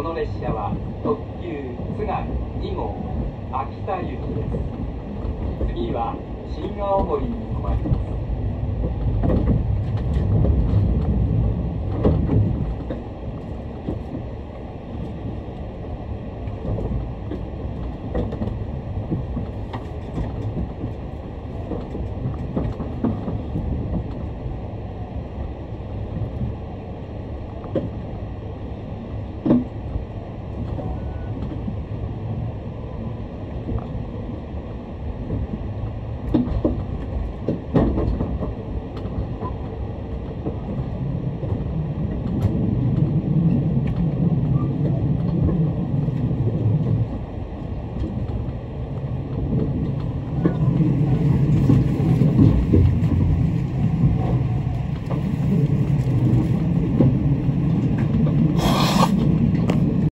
この列車は特急津軽2号秋田行きです。次は新青森に止まります。